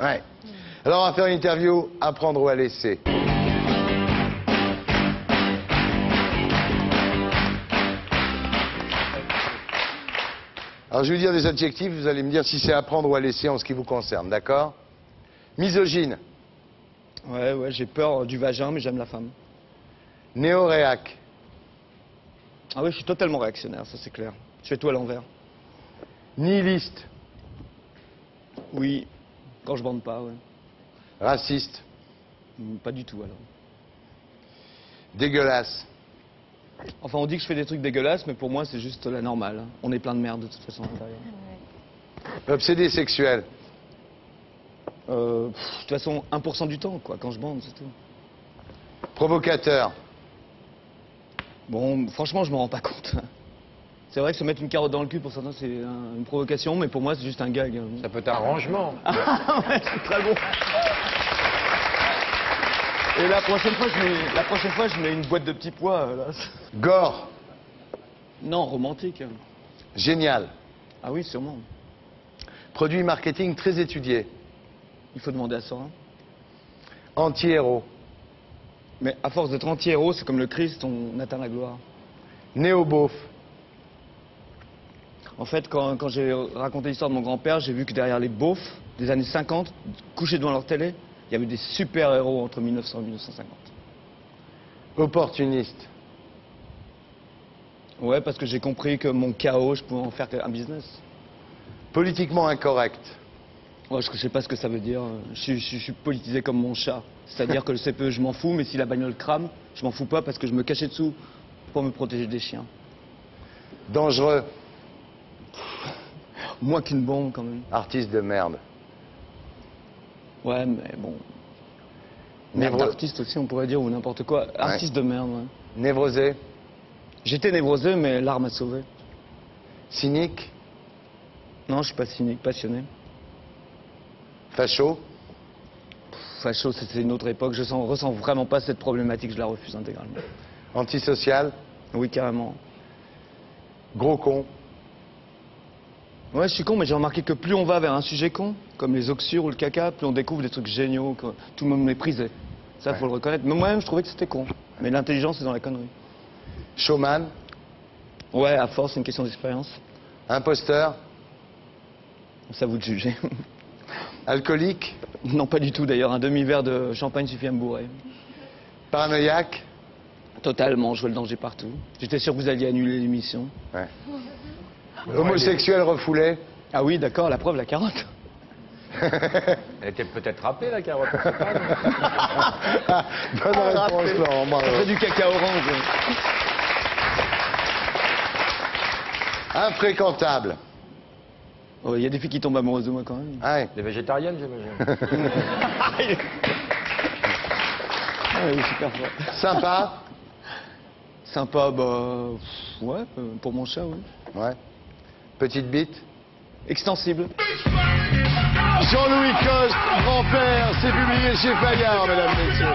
Ouais. Alors, on va faire une interview à prendre ou à laisser. Alors, je vais vous dire des adjectifs, vous allez me dire si c'est à prendre ou à laisser en ce qui vous concerne, d'accord? Misogyne, Ouais, ouais, j'ai peur du vagin, mais j'aime la femme. néoréac, Ah oui, je suis totalement réactionnaire, ça c'est clair. Je fais tout à l'envers. nihiliste, Oui, quand je bande pas, ouais. raciste, Hmm, Pas du tout alors. dégueulasse, Enfin, on dit que je fais des trucs dégueulasses, mais pour moi c'est juste la normale. hein. On est plein de merde de toute façon à l'intérieur. obsédé sexuel, Euh, pff, de toute façon, 1% du temps, quoi, quand je bande, c'est tout. provocateur, Bon, franchement, je m'en rends pas compte. C'est vrai que se mettre une carotte dans le cul, pour certains, c'est un- une provocation, mais pour moi, c'est juste un gag. hein. Ça peut être un rangement. Ah ouais, c'est très bon. Et la prochaine fois, je mets, la prochaine fois, je mets une boîte de petits pois. euh, Là. gore, Non, romantique. génial, Ah oui, sûrement. produit marketing très étudié, Il faut demander à ça. hein. anti-héros, Mais à force d'être anti-héros, c'est comme le Christ, on atteint la gloire. néo-beauf, En fait, quand, quand j'ai raconté l'histoire de mon grand-père, j'ai vu que derrière les beaufs des années 50, couchés devant leur télé, il y avait des super-héros entre 1900 et 1950. opportuniste, Ouais, parce que j'ai compris que mon chaos, je pouvais en faire un business. politiquement incorrect, Ouais, je sais pas ce que ça veut dire. Je suis politisé comme mon chat. C'est-à-dire que le CPE, je m'en fous, mais si la bagnole crame, je m'en fous pas parce que je me cachais dessous pour me protéger des chiens. dangereux, Moins qu'une bombe, quand même. artiste de merde, Ouais, mais bon. Merde d'artiste aussi, on pourrait dire, ou n'importe quoi. Artiste de merde, ouais. névrosé, J'étais névrosé, mais l'art m'a sauvé. cynique, Non, je suis pas cynique, passionné. facho, Pff, Facho, c'était une autre époque. Je sens, ressens vraiment pas cette problématique, je la refuse intégralement. antisocial, Oui, carrément. gros con, Ouais, je suis con, mais j'ai remarqué que plus on va vers un sujet con, comme les oxyures ou le caca, plus on découvre des trucs géniaux que tout le monde méprisait. Ça, faut Ouais. le reconnaître. Mais moi-même, je trouvais que c'était con. Mais l'intelligence, c'est dans la connerie. showman, Ouais, à force, c'est une question d'expérience. imposteur, à vous de juger. alcoolique, non, pas du tout d'ailleurs. Un demi-verre de champagne suffit à me bourrer. paranoïaque, Totalement, je vois le danger partout. J'étais sûr que vous alliez annuler l'émission. ouais. Homosexuel refoulé, Ah oui, d'accord, la preuve, la carotte. Elle était peut-être râpée, la carotte. bonne réponse Laurent, Ça bravo. fait du caca orange. Infréquentable, Oh, Il y a des filles qui tombent amoureuses de moi quand même. Ah ouais. Des végétariennes, j'imagine. Ah, super fort. sympa, Sympa, bah. pff, Ouais, euh, pour mon chat, oui. ouais. Petite bite, Extensible. Jean-Louis Coste, grand-père, c'est publié chez Fayard, mesdames et messieurs.